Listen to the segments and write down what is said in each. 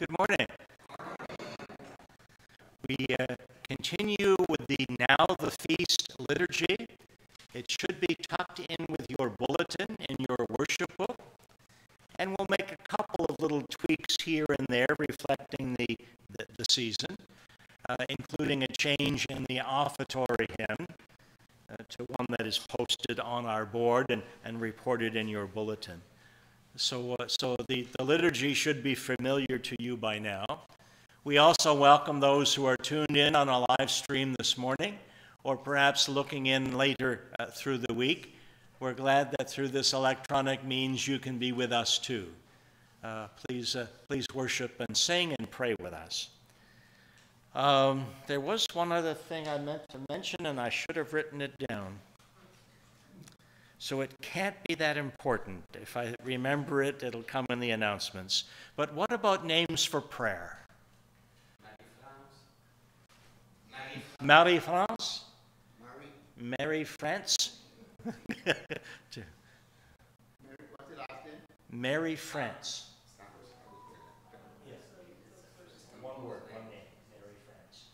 Good morning. We uh, continue with the Now the Feast liturgy. It should be tucked in with your bulletin in your worship book. And we'll make a couple of little tweaks here and there reflecting the, the, the season, uh, including a change in the offertory hymn uh, to one that is posted on our board and, and reported in your bulletin. So, uh, so the, the liturgy should be familiar to you by now. We also welcome those who are tuned in on a live stream this morning or perhaps looking in later uh, through the week. We're glad that through this electronic means you can be with us too. Uh, please, uh, please worship and sing and pray with us. Um, there was one other thing I meant to mention, and I should have written it down. So it can't be that important. If I remember it, it'll come in the announcements. But what about names for prayer? Marie France? Marie, France. Mary France? Mary France. One word, one name, Mary France.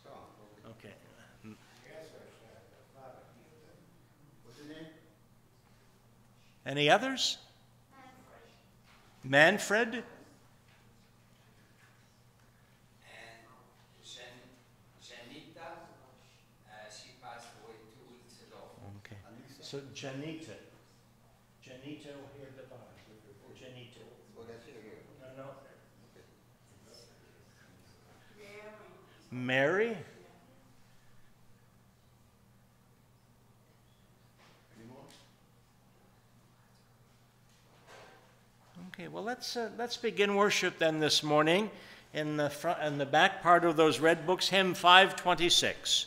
Okay. Any others? Manfred? Uh, okay. So Janita. Janita here at the bottom. Oh, Janita. Oh, no, no. Mary? Okay, well, let's, uh, let's begin worship then this morning in the, front, in the back part of those red books, hymn 526.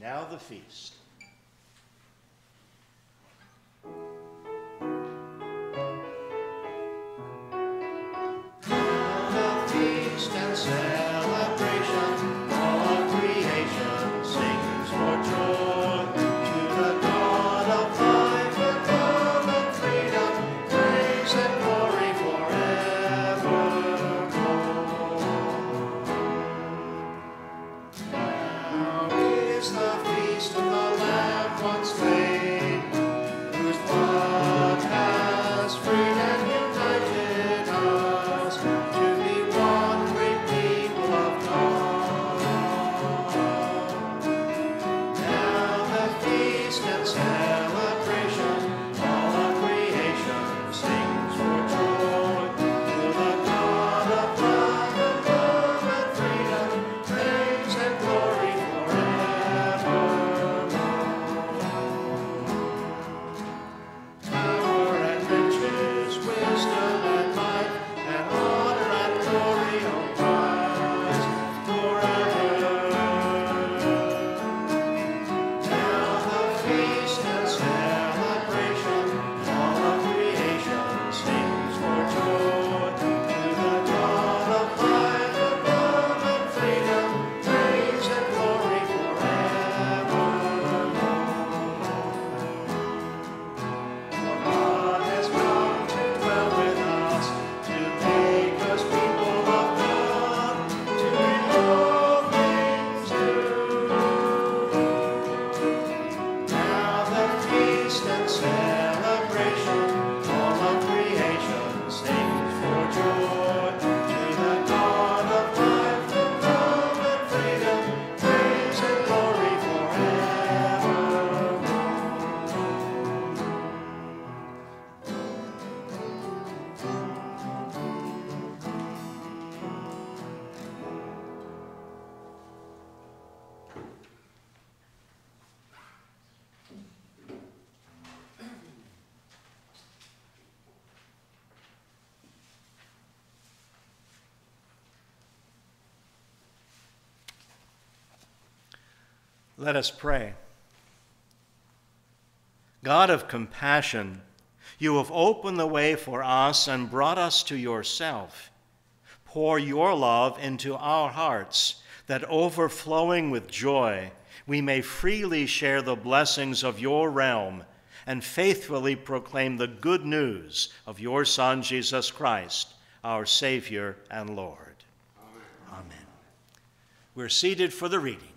Now the feast. Let us pray. God of compassion, you have opened the way for us and brought us to yourself. Pour your love into our hearts, that overflowing with joy, we may freely share the blessings of your realm and faithfully proclaim the good news of your Son, Jesus Christ, our Savior and Lord. Amen. Amen. We're seated for the reading.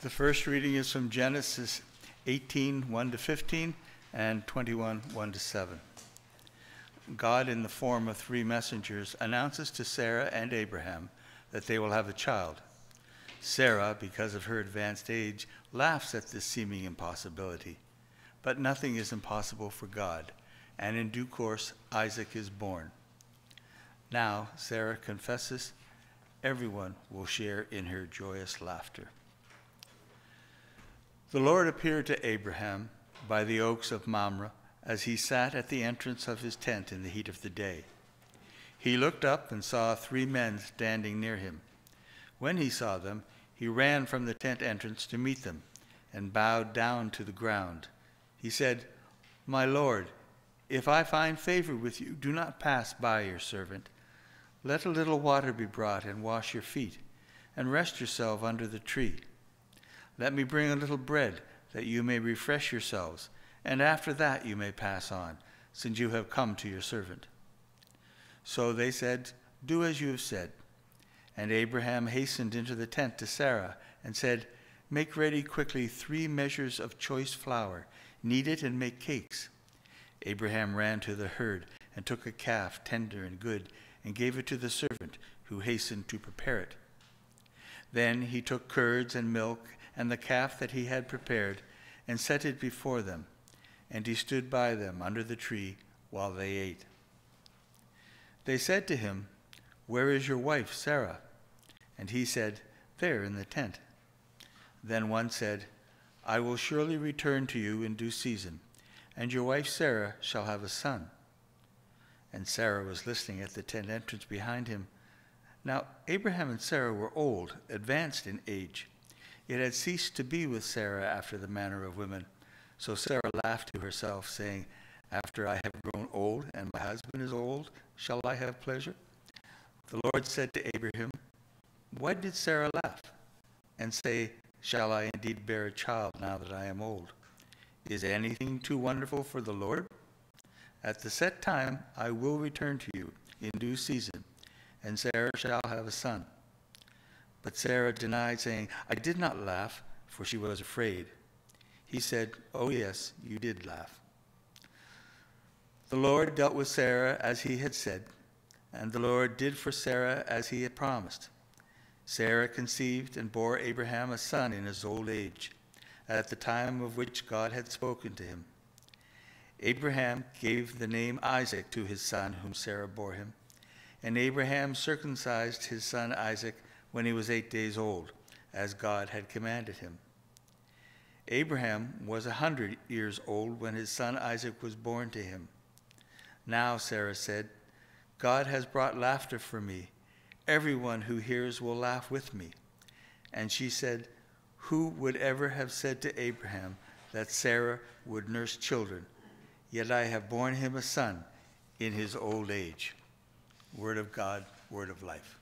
The first reading is from Genesis 18, 1 to 15, and 21, 1 to 7. God, in the form of three messengers, announces to Sarah and Abraham that they will have a child. Sarah, because of her advanced age, laughs at this seeming impossibility. But nothing is impossible for God, and in due course Isaac is born. Now Sarah confesses, everyone will share in her joyous laughter. The Lord appeared to Abraham by the oaks of Mamre as he sat at the entrance of his tent in the heat of the day. He looked up and saw three men standing near him. When he saw them, he ran from the tent entrance to meet them and bowed down to the ground. He said, My Lord, if I find favor with you, do not pass by your servant. Let a little water be brought and wash your feet, and rest yourself under the tree. Let me bring a little bread, that you may refresh yourselves, and after that you may pass on, since you have come to your servant. So they said, Do as you have said. And Abraham hastened into the tent to Sarah and said, Make ready quickly three measures of choice flour, knead it, and make cakes. Abraham ran to the herd and took a calf, tender and good, and gave it to the servant, who hastened to prepare it. Then he took curds and milk and the calf that he had prepared, and set it before them. And he stood by them under the tree while they ate. They said to him, Where is your wife, Sarah? And he said, There in the tent. Then one said, I will surely return to you in due season, and your wife Sarah shall have a son. And Sarah was listening at the tent entrance behind him. Now Abraham and Sarah were old, advanced in age. It had ceased to be with Sarah after the manner of women. So Sarah laughed to herself, saying, After I have grown old and my husband is old, shall I have pleasure? The Lord said to Abraham, Why did Sarah laugh and say, Shall I indeed bear a child now that I am old? Is anything too wonderful for the Lord? At the set time I will return to you in due season, and Sarah shall have a son. But Sarah denied, saying, I did not laugh, for she was afraid. He said, Oh, yes, you did laugh. The Lord dealt with Sarah as he had said, and the Lord did for Sarah as he had promised. Sarah conceived and bore Abraham a son in his old age, at the time of which God had spoken to him. Abraham gave the name Isaac to his son, whom Sarah bore him. And Abraham circumcised his son Isaac when he was eight days old, as God had commanded him. Abraham was a hundred years old when his son Isaac was born to him. Now, Sarah said, God has brought laughter for me. Everyone who hears will laugh with me. And she said, Who would ever have said to Abraham that Sarah would nurse children? Yet I have borne him a son in his old age. Word of God, word of life.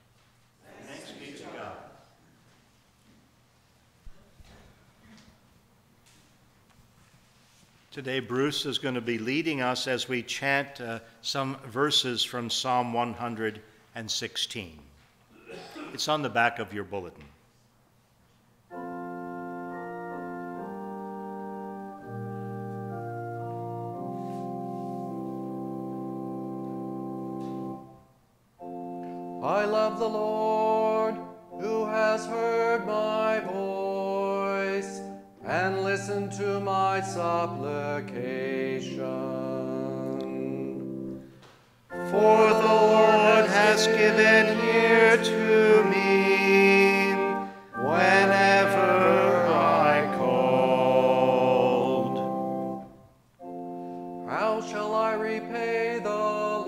Today, Bruce is going to be leading us as we chant uh, some verses from Psalm 116. It's on the back of your bulletin. I love the Lord who has heard my voice and listen to my supplication. For the Lord has given ear to me whenever I called. How shall I repay the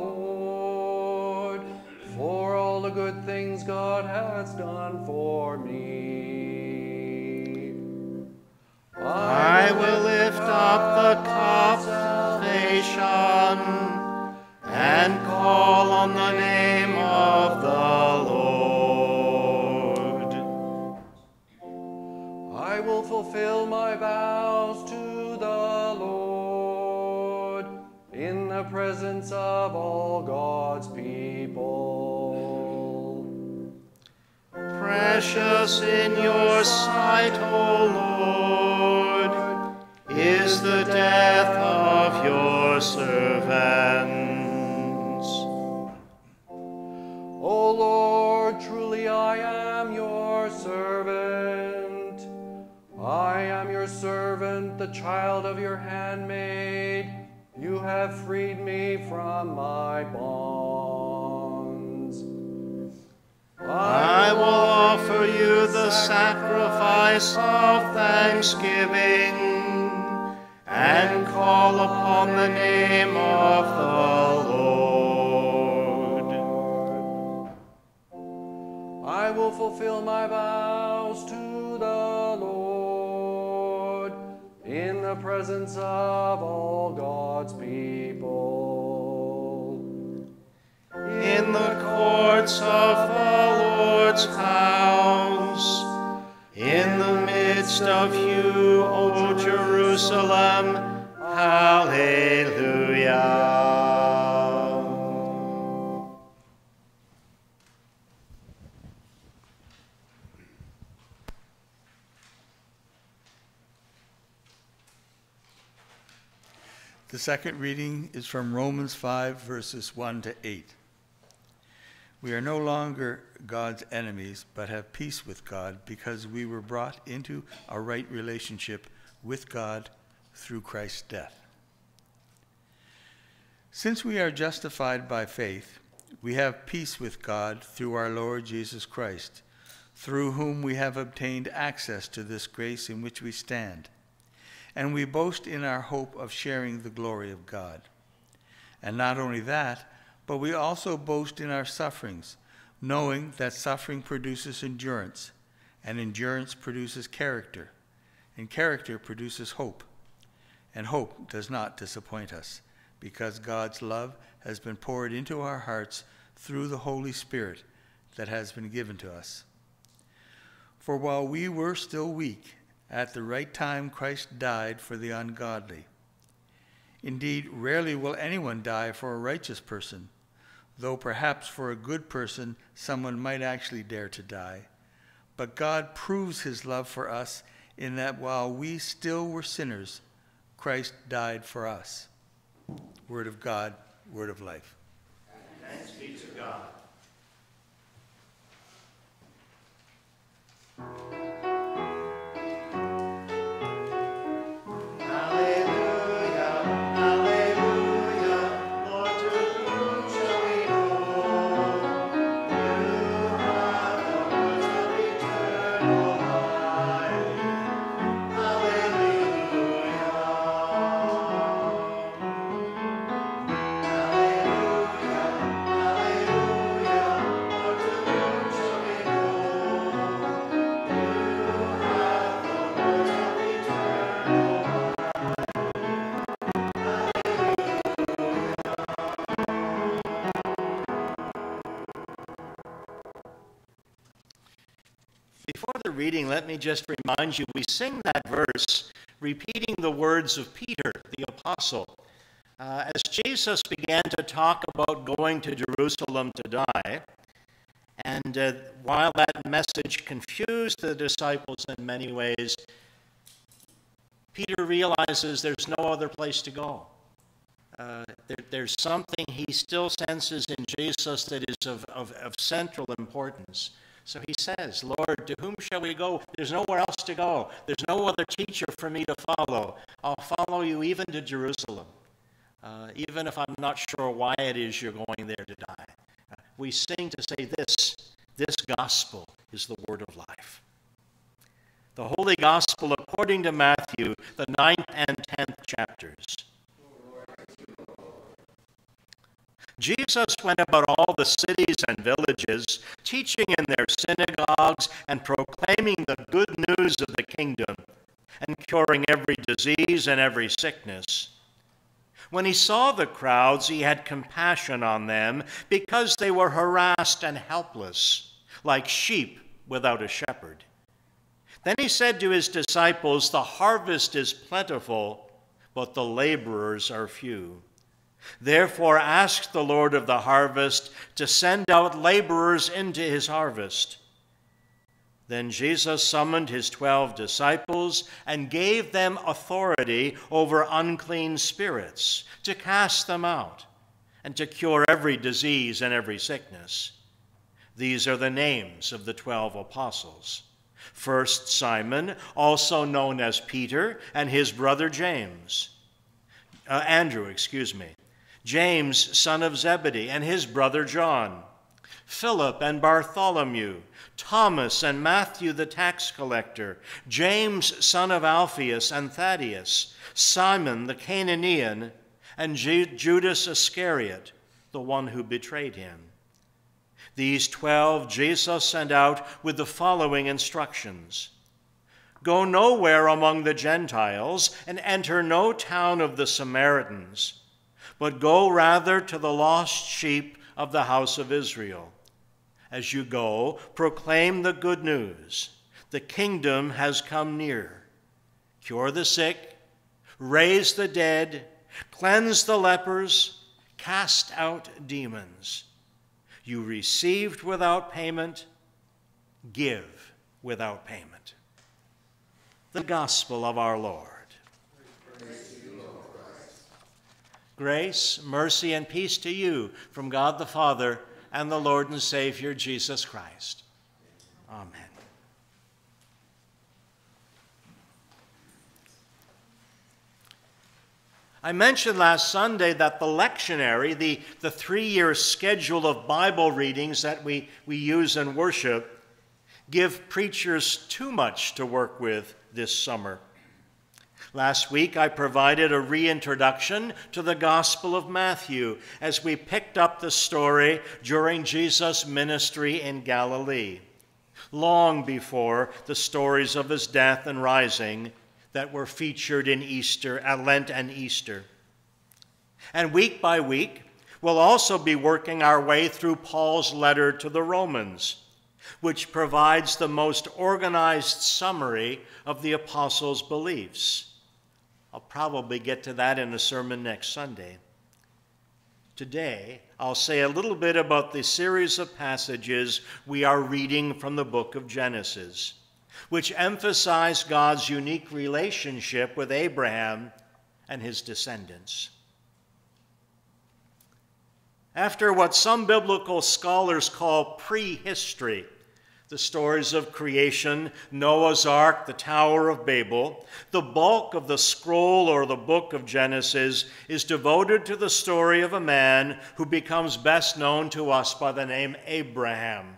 Lord for all the good things God has done I will lift up the cup of salvation and call on the name of the Lord. I will fulfill my vows to the Lord in the presence of all God's people. Precious in your sight, O Lord, is the death of your servants. O Lord, truly I am your servant. I am your servant, the child of your handmaid. You have freed me from my bonds. I will offer you the sacrifice of thanksgiving and call upon the name of the Lord. I will fulfill my vows to the Lord in the presence of all God's people. In the courts of the Lord's house, in the midst of you, O Jerusalem, Hallelujah. The second reading is from Romans 5, verses 1 to 8. We are no longer God's enemies, but have peace with God because we were brought into a right relationship with God through Christ's death. Since we are justified by faith, we have peace with God through our Lord Jesus Christ, through whom we have obtained access to this grace in which we stand and we boast in our hope of sharing the glory of God. And not only that, but we also boast in our sufferings, knowing that suffering produces endurance, and endurance produces character, and character produces hope. And hope does not disappoint us, because God's love has been poured into our hearts through the Holy Spirit that has been given to us. For while we were still weak, at the right time, Christ died for the ungodly. Indeed, rarely will anyone die for a righteous person, though perhaps for a good person someone might actually dare to die. But God proves his love for us in that while we still were sinners, Christ died for us. Word of God, word of life. Thanks be to God. Reading, let me just remind you we sing that verse repeating the words of Peter, the apostle. Uh, as Jesus began to talk about going to Jerusalem to die, and uh, while that message confused the disciples in many ways, Peter realizes there's no other place to go. Uh, there, there's something he still senses in Jesus that is of, of, of central importance. So he says, Lord, to whom shall we go? There's nowhere else to go. There's no other teacher for me to follow. I'll follow you even to Jerusalem, uh, even if I'm not sure why it is you're going there to die. We sing to say this this gospel is the word of life. The Holy Gospel according to Matthew, the ninth and tenth chapters. Jesus went about all the cities and villages, teaching in their synagogues and proclaiming the good news of the kingdom, and curing every disease and every sickness. When he saw the crowds, he had compassion on them because they were harassed and helpless, like sheep without a shepherd. Then he said to his disciples, The harvest is plentiful, but the laborers are few. Therefore, ask the Lord of the harvest to send out laborers into his harvest. Then Jesus summoned his twelve disciples and gave them authority over unclean spirits to cast them out and to cure every disease and every sickness. These are the names of the twelve apostles. First, Simon, also known as Peter, and his brother James. Uh, Andrew, excuse me. James, son of Zebedee, and his brother John. Philip and Bartholomew. Thomas and Matthew the tax collector, James son of Alphaeus and Thaddeus, Simon the Cananaean, and Judas Iscariot, the one who betrayed him. These twelve Jesus sent out with the following instructions Go nowhere among the Gentiles and enter no town of the Samaritans, but go rather to the lost sheep of the house of Israel. As you go, proclaim the good news. The kingdom has come near. Cure the sick, raise the dead, cleanse the lepers, cast out demons. You received without payment, give without payment. The gospel of our Lord. Grace, mercy, and peace to you from God the Father and the Lord and Savior Jesus Christ. Amen. I mentioned last Sunday that the lectionary, the, the three year schedule of Bible readings that we, we use in worship, give preachers too much to work with this summer. Last week, I provided a reintroduction to the Gospel of Matthew as we picked up the story during Jesus' ministry in Galilee, long before the stories of his death and rising that were featured in Easter, at Lent and Easter. And week by week, we'll also be working our way through Paul's letter to the Romans, which provides the most organized summary of the apostles' beliefs. I'll probably get to that in a sermon next Sunday. Today, I'll say a little bit about the series of passages we are reading from the book of Genesis, which emphasize God's unique relationship with Abraham and his descendants. After what some biblical scholars call prehistory, the stories of creation, Noah's Ark, the Tower of Babel, the bulk of the scroll or the book of Genesis is devoted to the story of a man who becomes best known to us by the name Abraham.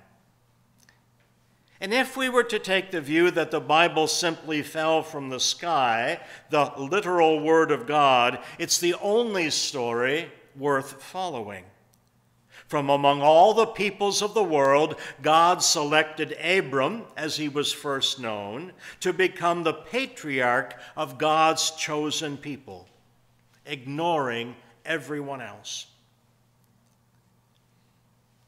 And if we were to take the view that the Bible simply fell from the sky, the literal Word of God, it's the only story worth following. From among all the peoples of the world, God selected Abram, as he was first known, to become the patriarch of God's chosen people, ignoring everyone else.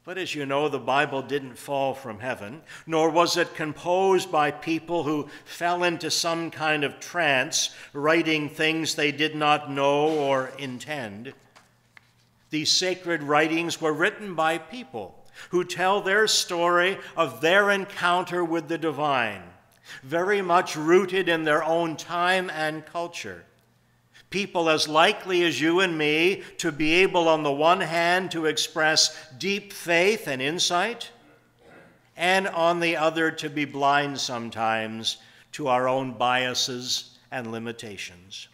But as you know, the Bible didn't fall from heaven, nor was it composed by people who fell into some kind of trance, writing things they did not know or intend. These sacred writings were written by people who tell their story of their encounter with the divine, very much rooted in their own time and culture. People as likely as you and me to be able, on the one hand, to express deep faith and insight, and on the other, to be blind sometimes to our own biases and limitations.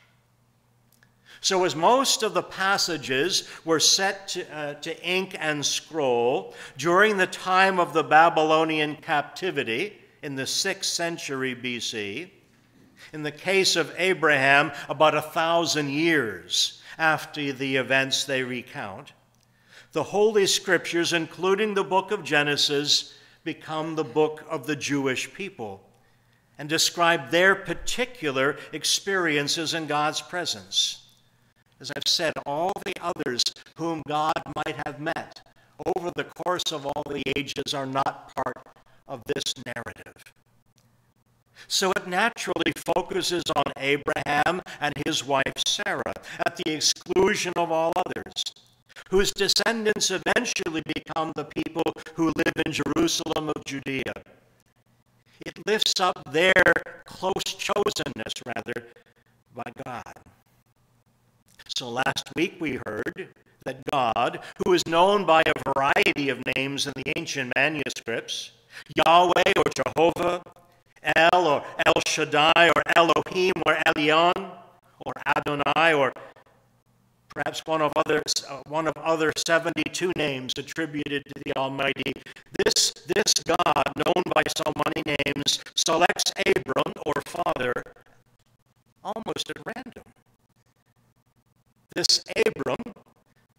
So, as most of the passages were set to, uh, to, ink and scroll during the time of the Babylonian captivity in the 6th century BC, in the case of Abraham, about a thousand years after the events they recount, the Holy Scriptures, including the book of Genesis, become the book of the Jewish people and describe their particular experiences in God's presence as I've said, all the others whom God might have met over the course of all the ages are not part of this narrative. So it naturally focuses on Abraham and his wife Sarah at the exclusion of all others, whose descendants eventually become the people who live in Jerusalem of Judea. It lifts up their close chosenness, rather, by God. So last week we heard that God, who is known by a variety of names in the ancient manuscripts, Yahweh or Jehovah, El or El Shaddai or Elohim or Elyon or Adonai or perhaps one of other uh, one of other 72 names attributed to the Almighty. This this God, known by so many names, selects Abram or father almost at random. This Abram,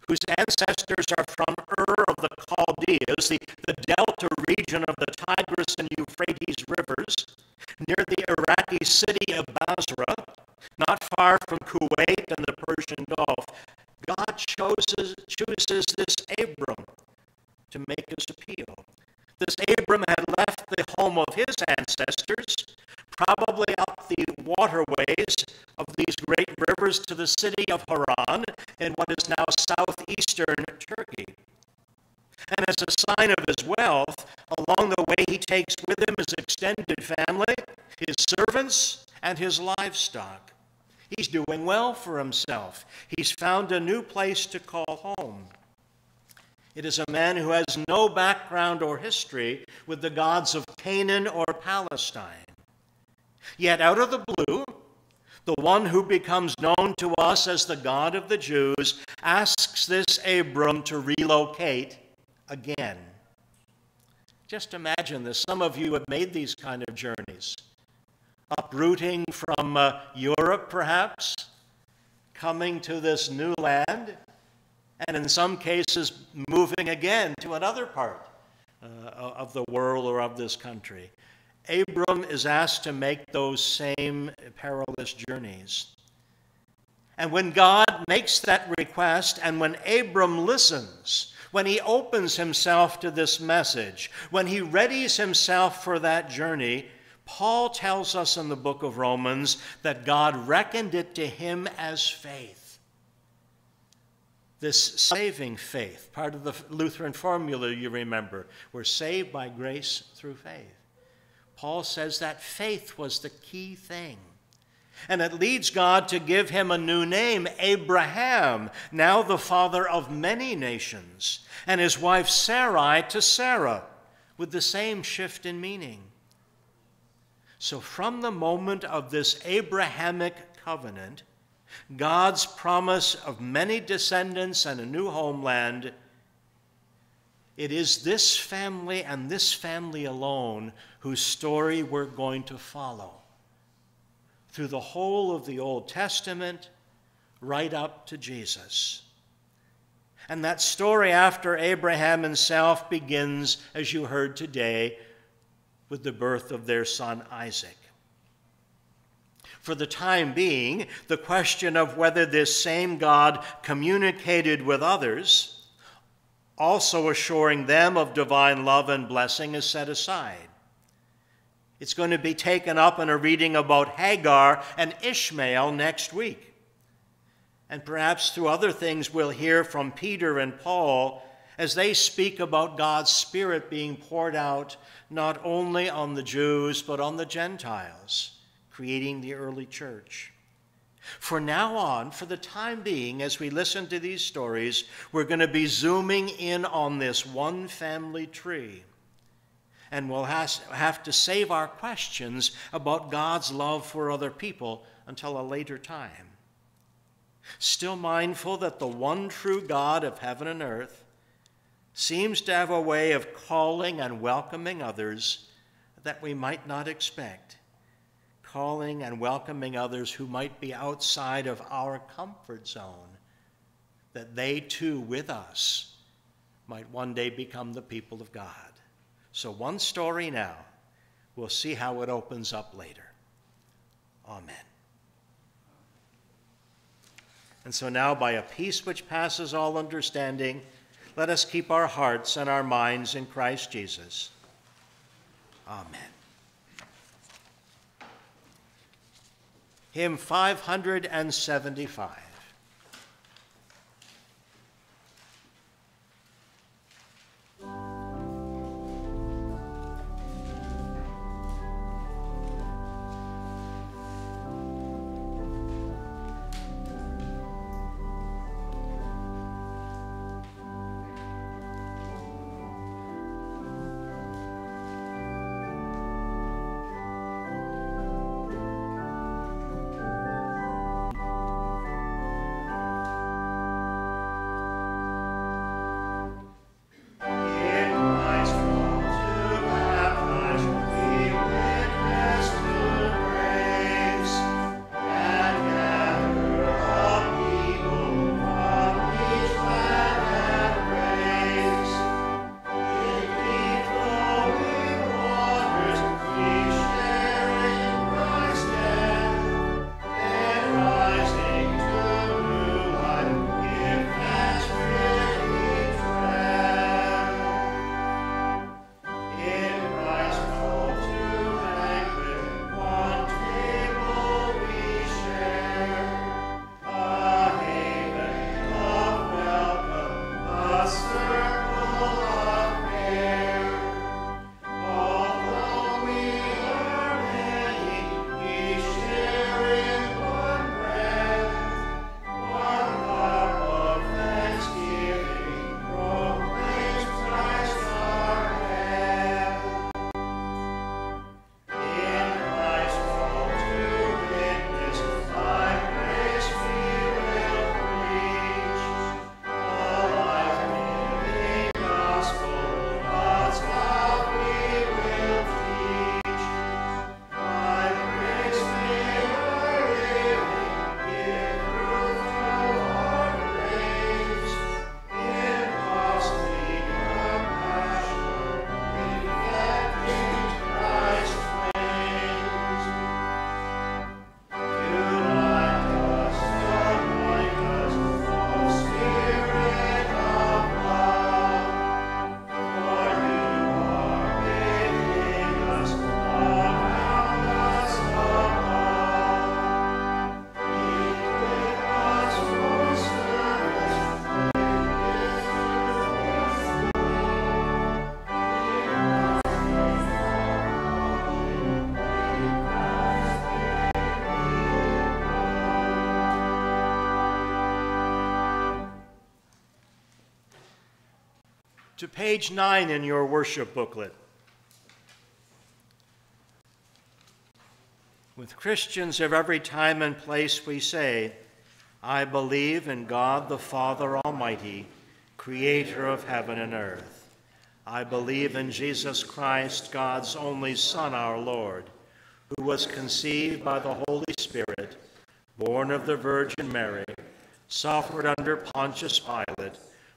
whose ancestors are from Ur of the Chaldees, the, the delta region of the Tigris and Euphrates rivers, near the Iraqi city of Basra, not far from Kuwait and the Persian Gulf, God chooses, chooses this Abram to make his appeal. This Abram had left the home of his ancestors, probably up the waterways rivers to the city of Haran in what is now southeastern Turkey. And as a sign of his wealth, along the way he takes with him his extended family, his servants, and his livestock. He's doing well for himself. He's found a new place to call home. It is a man who has no background or history with the gods of Canaan or Palestine. Yet, out of the blue, the one who becomes known to us as the God of the Jews asks this Abram to relocate again. Just imagine this. Some of you have made these kind of journeys uprooting from uh, Europe, perhaps, coming to this new land, and in some cases, moving again to another part uh, of the world or of this country. Abram is asked to make those same perilous journeys. And when God makes that request, and when Abram listens, when he opens himself to this message, when he readies himself for that journey, Paul tells us in the book of Romans that God reckoned it to him as faith. This saving faith, part of the Lutheran formula you remember, we're saved by grace through faith. Paul says that faith was the key thing. And it leads God to give him a new name, Abraham, now the father of many nations, and his wife Sarai to Sarah, with the same shift in meaning. So, from the moment of this Abrahamic covenant, God's promise of many descendants and a new homeland, it is this family and this family alone whose story we're going to follow through the whole of the Old Testament, right up to Jesus. And that story after Abraham himself begins, as you heard today, with the birth of their son Isaac. For the time being, the question of whether this same God communicated with others, also assuring them of divine love and blessing, is set aside. It's going to be taken up in a reading about Hagar and Ishmael next week. And perhaps through other things, we'll hear from Peter and Paul as they speak about God's Spirit being poured out not only on the Jews, but on the Gentiles, creating the early church. For now on, for the time being, as we listen to these stories, we're going to be zooming in on this one family tree. And we'll have to save our questions about God's love for other people until a later time. Still mindful that the one true God of heaven and earth seems to have a way of calling and welcoming others that we might not expect, calling and welcoming others who might be outside of our comfort zone, that they too, with us, might one day become the people of God. So, one story now. We'll see how it opens up later. Amen. And so now, by a peace which passes all understanding, let us keep our hearts and our minds in Christ Jesus. Amen. Hymn 575. Page 9 in your worship booklet. With Christians of every time and place, we say, I believe in God the Father Almighty, creator of heaven and earth. I believe in Jesus Christ, God's only Son, our Lord, who was conceived by the Holy Spirit, born of the Virgin Mary, suffered under Pontius Pilate,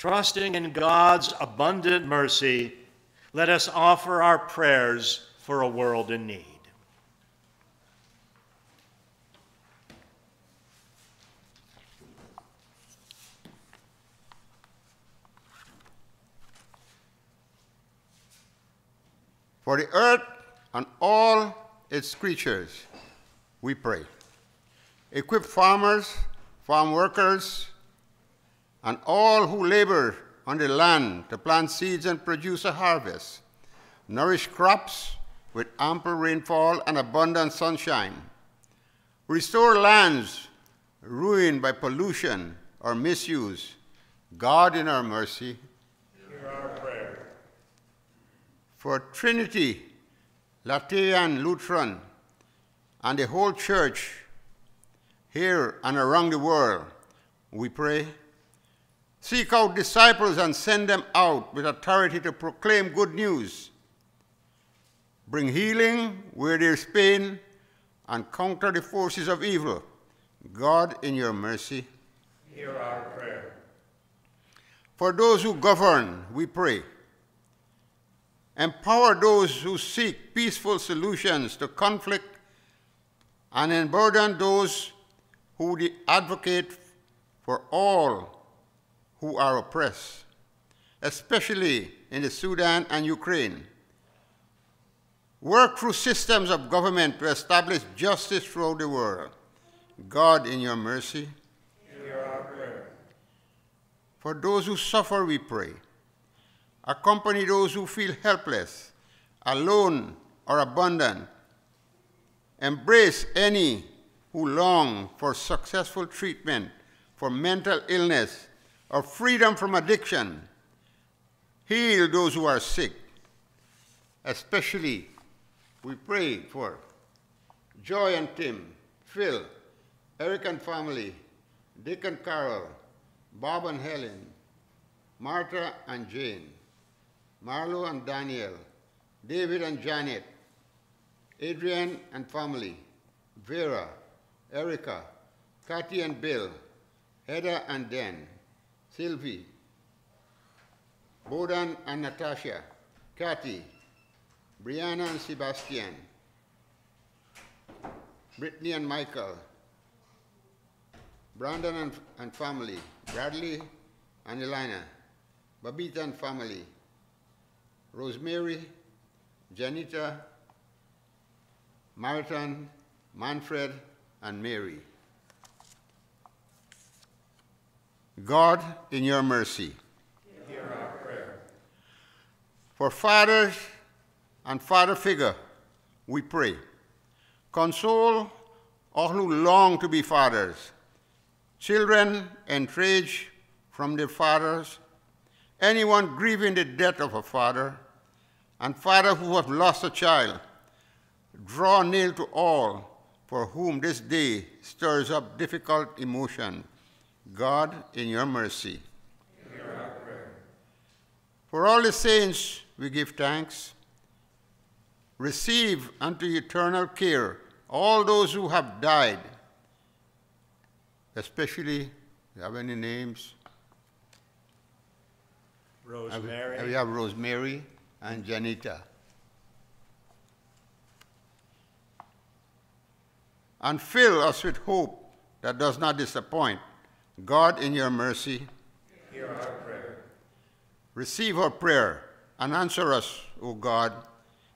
Trusting in God's abundant mercy, let us offer our prayers for a world in need. For the earth and all its creatures, we pray. Equip farmers, farm workers, and all who labor on the land to plant seeds and produce a harvest, nourish crops with ample rainfall and abundant sunshine, restore lands ruined by pollution or misuse. God, in our mercy, hear our prayer. For Trinity, Lateran, Lutheran, and the whole church here and around the world, we pray Seek out disciples and send them out with authority to proclaim good news. Bring healing where there's pain and counter the forces of evil. God, in your mercy, hear our prayer. For those who govern, we pray. Empower those who seek peaceful solutions to conflict and embolden those who advocate for all who are oppressed, especially in the Sudan and Ukraine. Work through systems of government to establish justice throughout the world. God, in your mercy, hear our prayer. For those who suffer, we pray. Accompany those who feel helpless, alone, or abandoned. Embrace any who long for successful treatment for mental illness of freedom from addiction. Heal those who are sick. Especially, we pray for Joy and Tim, Phil, Eric and family, Dick and Carol, Bob and Helen, Martha and Jane, Marlo and Daniel, David and Janet, Adrian and family, Vera, Erica, Kathy and Bill, Heather and Dan, Sylvie, Bodan and Natasha, Kathy, Brianna and Sebastian, Brittany and Michael, Brandon and, and family, Bradley and Elena, Babita and family, Rosemary, Janita, Marathon, Manfred, and Mary. God, in your mercy. Hear our prayer. For fathers and father figure, we pray. Console all who long to be fathers, children enraged from their fathers, anyone grieving the death of a father, and father who have lost a child. Draw near to all for whom this day stirs up difficult emotion God, in your mercy. For all the saints, we give thanks. Receive unto eternal care all those who have died, especially, you have any names? Rosemary. We have Rosemary and Janita. and fill us with hope that does not disappoint. God, in your mercy, Hear our prayer. receive our prayer and answer us, O God,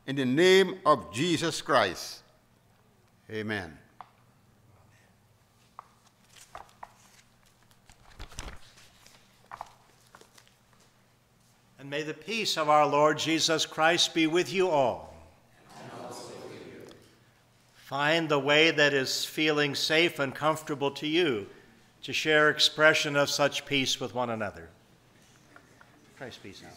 in the name of Jesus Christ. Amen. And may the peace of our Lord Jesus Christ be with you all. Find the way that is feeling safe and comfortable to you to share expression of such peace with one another. Christ's peace now.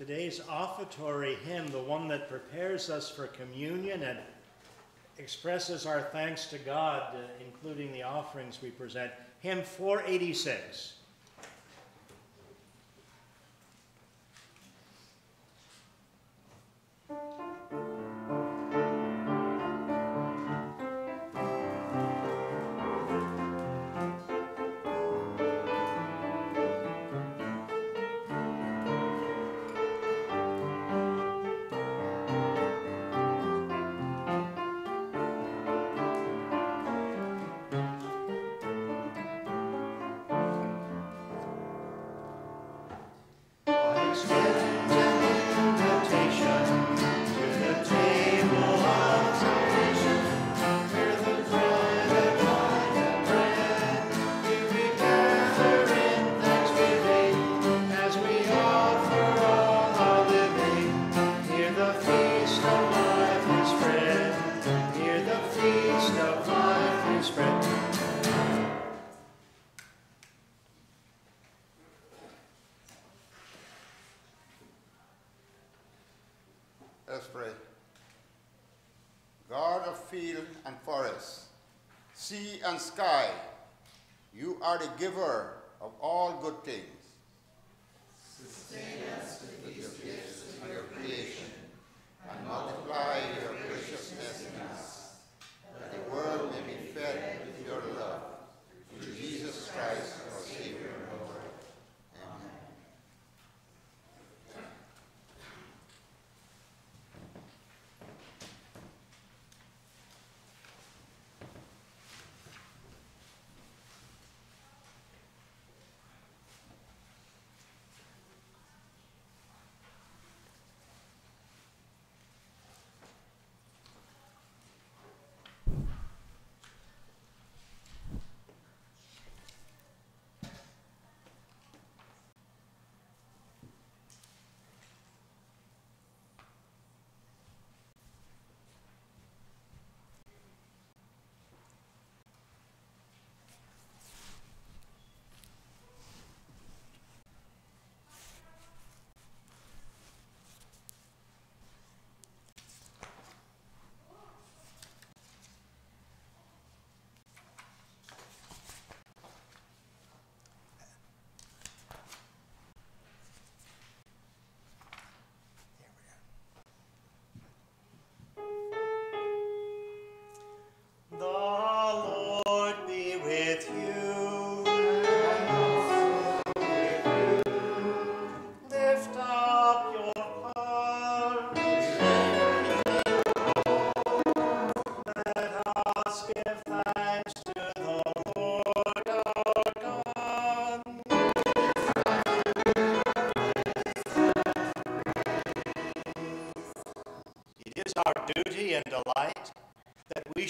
Today's offertory hymn, the one that prepares us for communion and expresses our thanks to God, uh, including the offerings we present, hymn 486.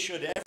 Should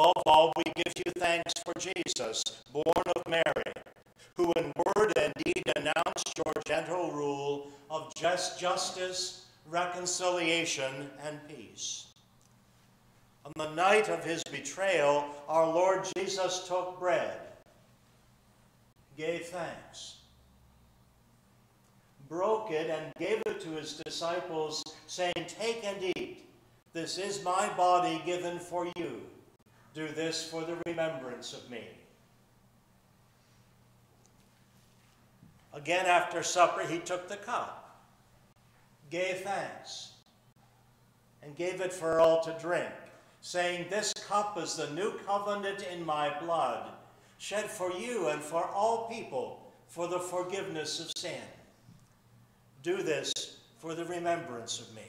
Above all, we give you thanks for Jesus, born of Mary, who in word and deed announced your gentle rule of just justice, reconciliation, and peace. On the night of his betrayal, our Lord Jesus took bread, gave thanks, broke it, and gave it to his disciples, saying, Take and eat. This is my body given for you. Do this for the remembrance of me. Again, after supper, he took the cup, gave thanks, and gave it for all to drink, saying, This cup is the new covenant in my blood, shed for you and for all people for the forgiveness of sin. Do this for the remembrance of me.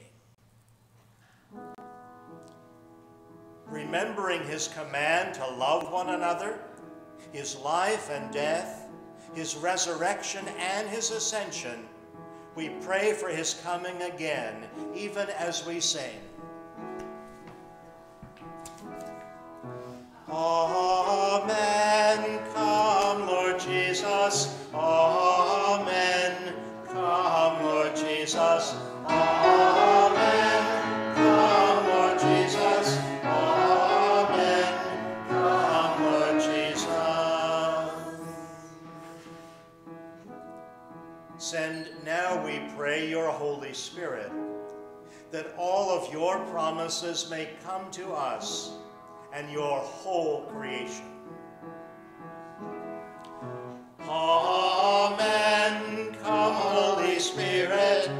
Remembering his command to love one another, his life and death, his resurrection and his ascension, we pray for his coming again, even as we sing. Amen. Spirit, that all of your promises may come to us and your whole creation. Amen. Come, Holy Spirit.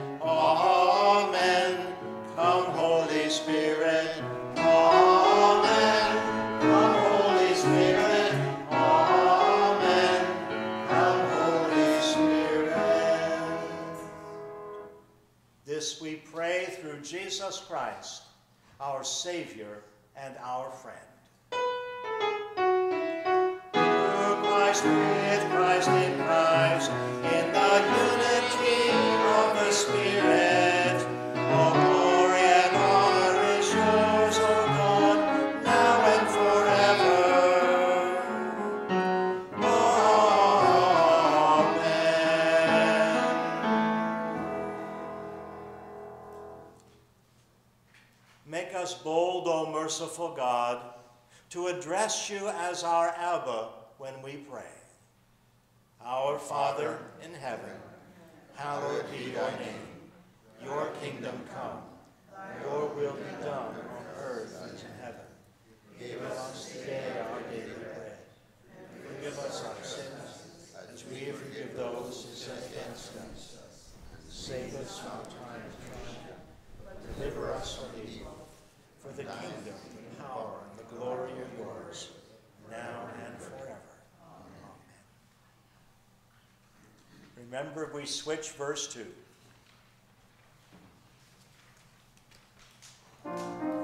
Jesus Christ, our Savior and our friend. Christ, with Christ, Make us bold, O merciful God, to address you as our Abba when we pray. Our Father in heaven, hallowed be thy name. Your kingdom come. Your will be done on earth as in heaven. Give us today our daily bread. Forgive us our sins, as we forgive those who sin against us. Save us from time of trouble. Deliver us from evil. For the kingdom, the power, and the glory are yours, now and forever. Amen. Remember, we switch verse 2.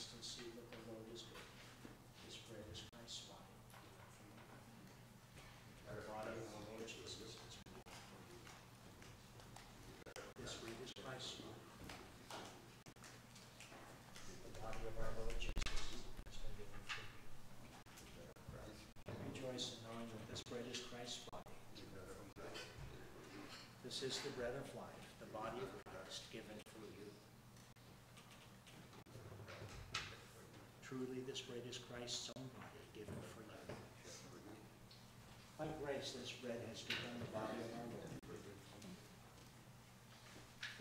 consistency that the Lord is good. His bread is my body. Our body of the Lord Jesus is made for bread is Christ's body. The body of our Lord Jesus has been given for you. Rejoice in knowing that this bread is Christ's body. This is the bread of life, the body of Christ given Truly, this bread is Christ's own body given for you. By grace, this bread has become the body of our Lord.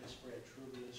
This bread truly is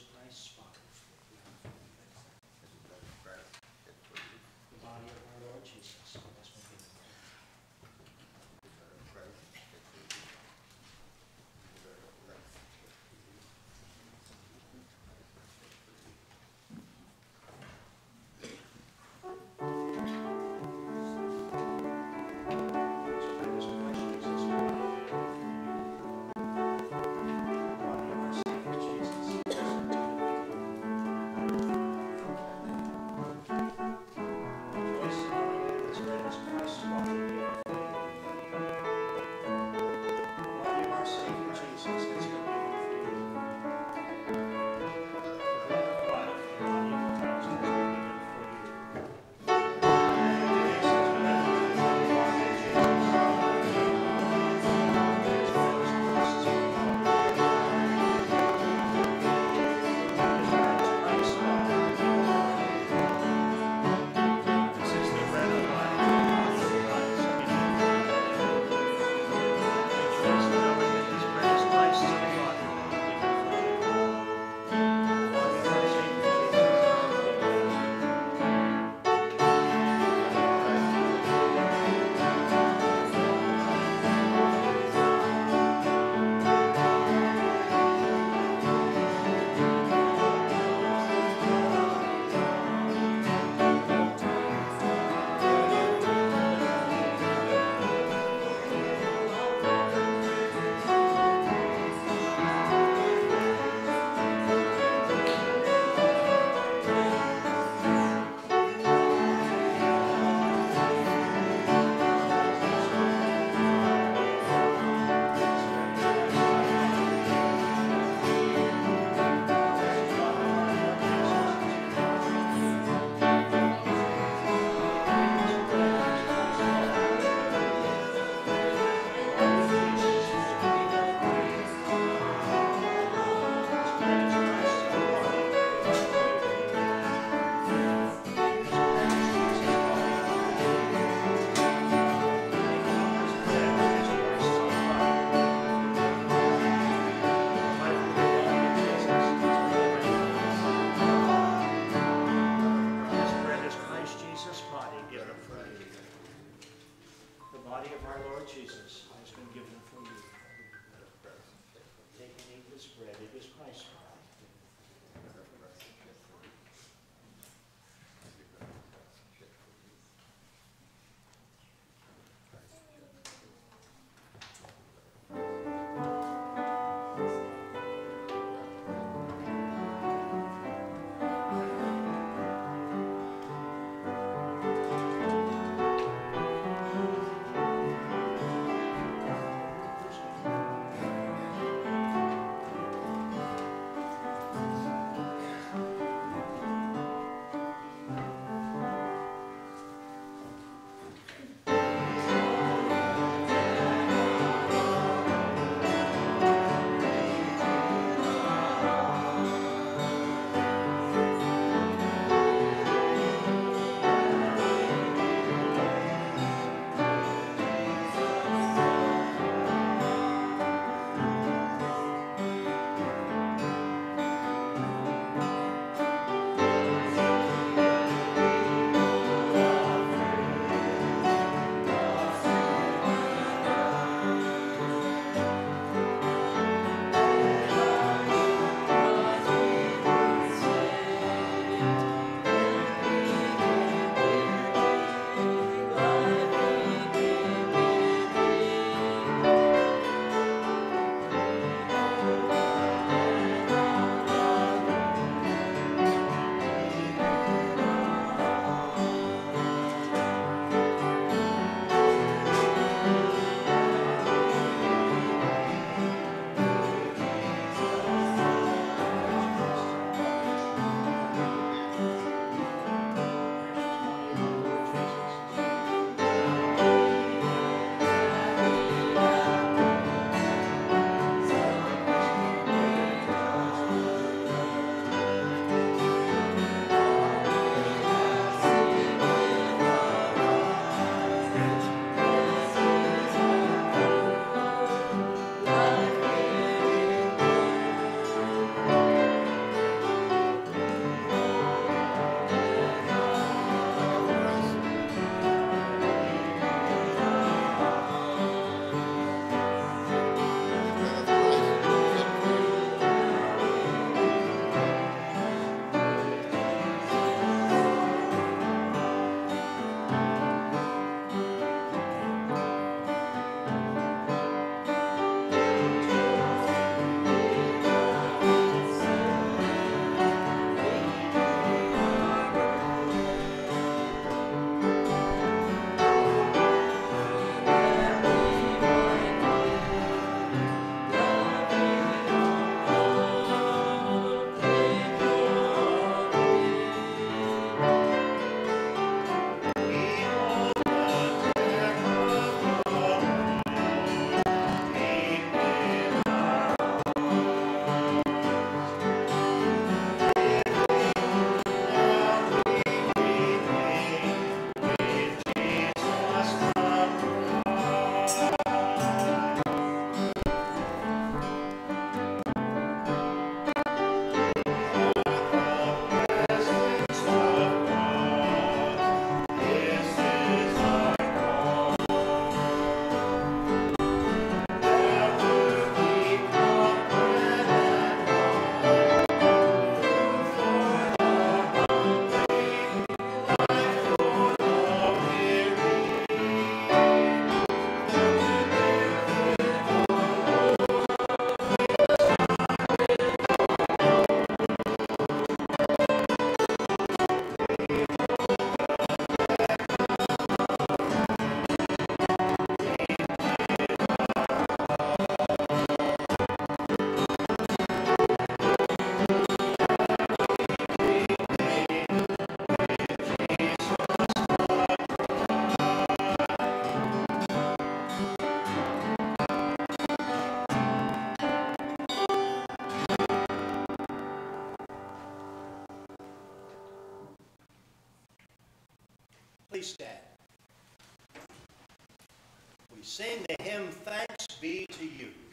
sing the hymn, Thanks Be to You.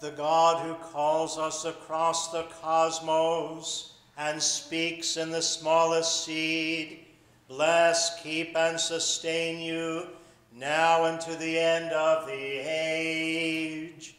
The God who calls us across the cosmos and speaks in the smallest seed, bless, keep, and sustain you now and to the end of the age.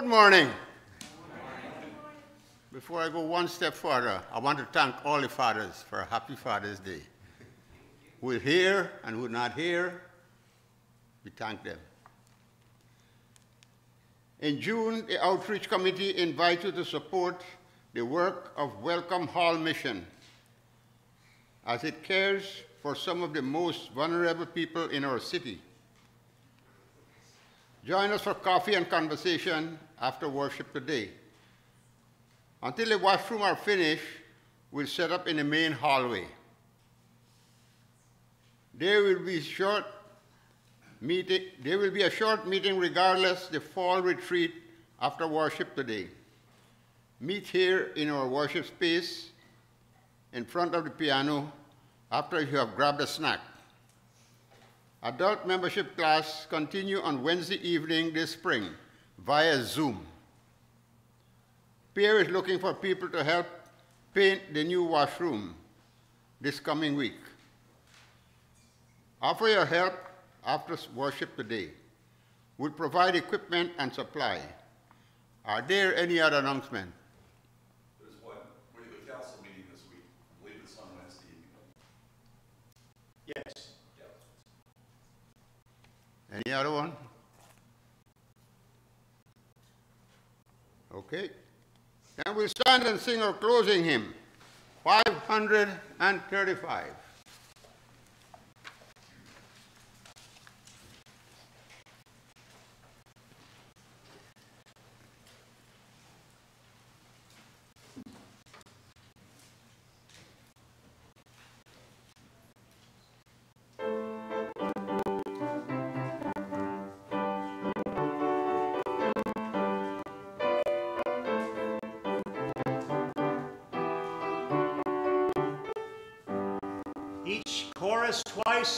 Good morning. Before I go one step further, I want to thank all the fathers for a happy Father's Day. Who are here and who are not here, we thank them. In June, the Outreach Committee invites you to support the work of Welcome Hall Mission as it cares for some of the most vulnerable people in our city. Join us for coffee and conversation after worship today. Until the washroom are finished, we'll set up in the main hallway. There will be short meeting, there will be a short meeting regardless the fall retreat after worship today. Meet here in our worship space in front of the piano after you have grabbed a snack. Adult membership class continue on Wednesday evening this spring via Zoom. Pierre is looking for people to help paint the new washroom this coming week. Offer your help after worship today. We'll provide equipment and supply. Are there any other announcements? There's one, we have a council meeting this week, I believe it's on Wednesday evening. Yes. Yeah. Any other one? Okay. Then we'll stand and sing our closing hymn, 535.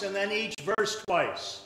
And then each verse twice.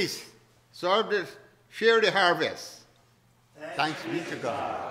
Peace. Serve the, share the harvest. Thanks be to God.